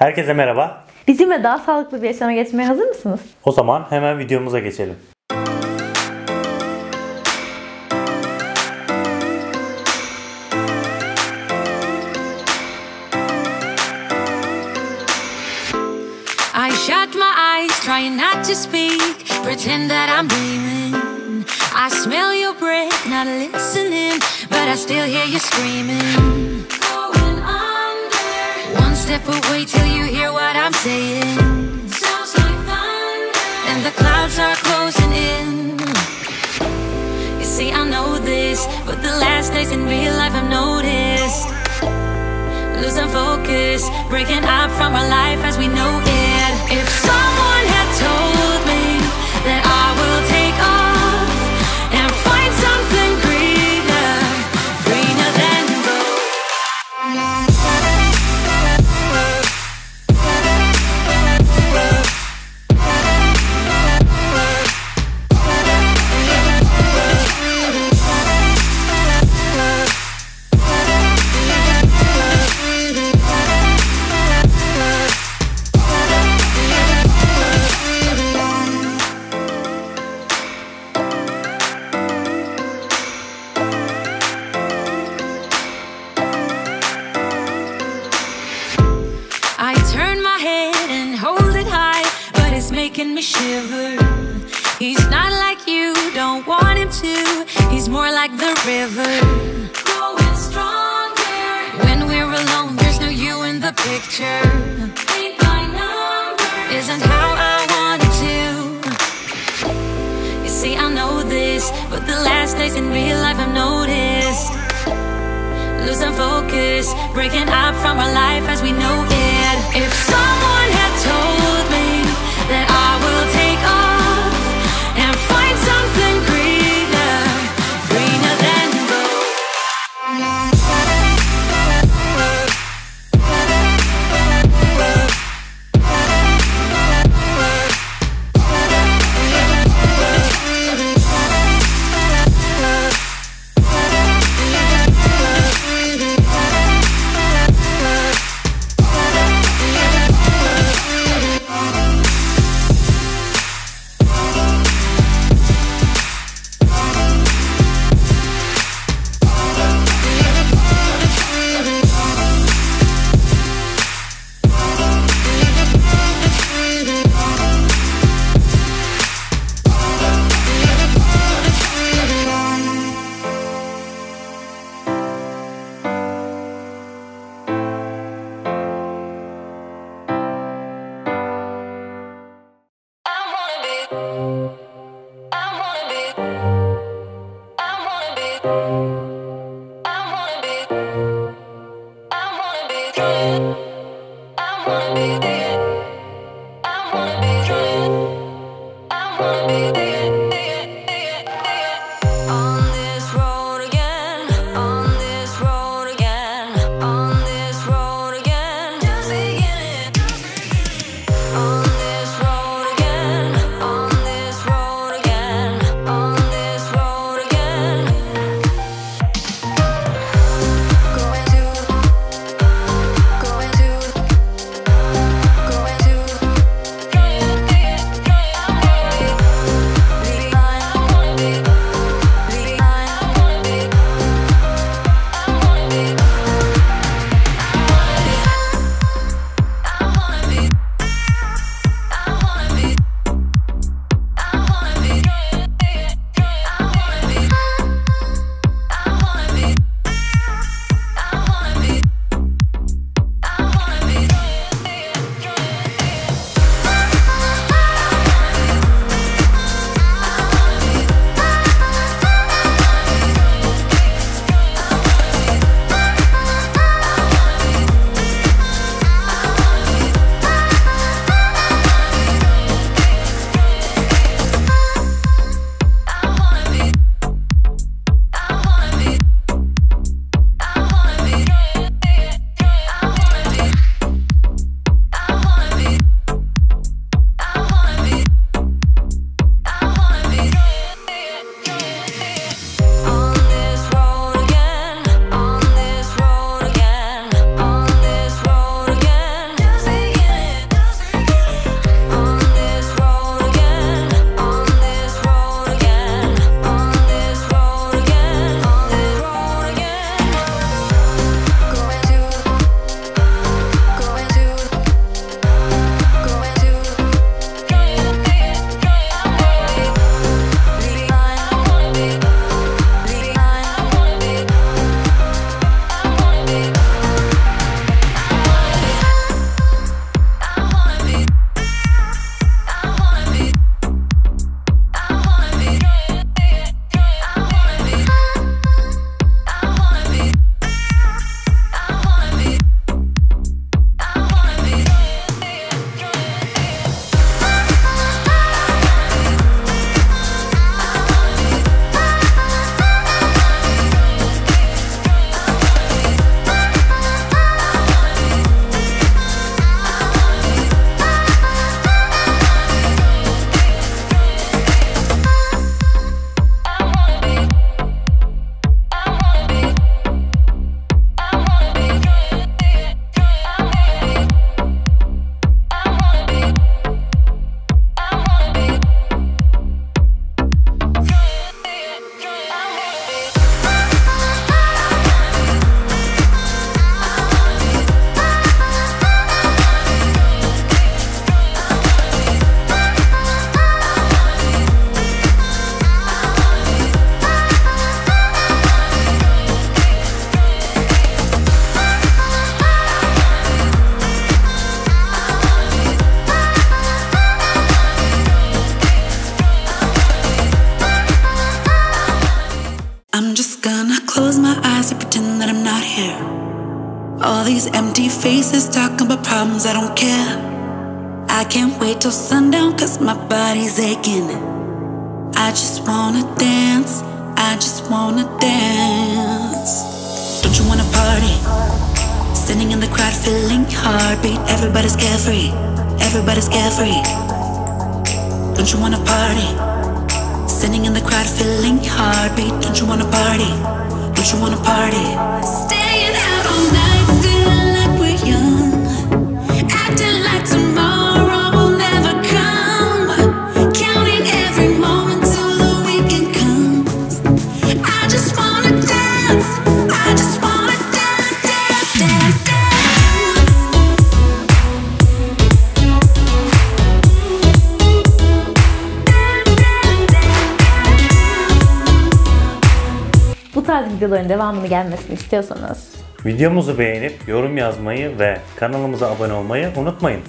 Herkese merhaba. Bizimle daha sağlıklı bir yaşama geçmeye hazır mısınız? O zaman hemen videomuza geçelim. I shut my eyes, trying not to speak, pretend that I'm dreaming. I smell your breath, not listening, but I still hear you screaming. One step away till you hear what I'm saying. Sounds like thunder. And the clouds are closing in. You see, I know this, but the last days in real life I've noticed losing focus, breaking up from our life as we know it. If someone turn my head and hold it high, but it's making me shiver. He's not like you, don't want him to. He's more like the river. Growing stronger. When we're alone, there's no you in the picture. Paint by numbers isn't how I want it to. You see, I know this, but the last days in real life I've noticed losing focus, breaking up from our life as we know it. If faces talking about problems, I don't care. I can't wait till sundown cause my body's aching. I just wanna dance, I just wanna dance. Don't you wanna party? Standing in the crowd, feeling heartbeat. Everybody's carefree, everybody's carefree. Don't you wanna party? Standing in the crowd, feeling heartbeat. Don't you wanna party? Don't you wanna party? Staying out all night, tarz videoların devamını gelmesini istiyorsanız Videomuzu beğenip yorum yazmayı ve kanalımıza abone olmayı unutmayın.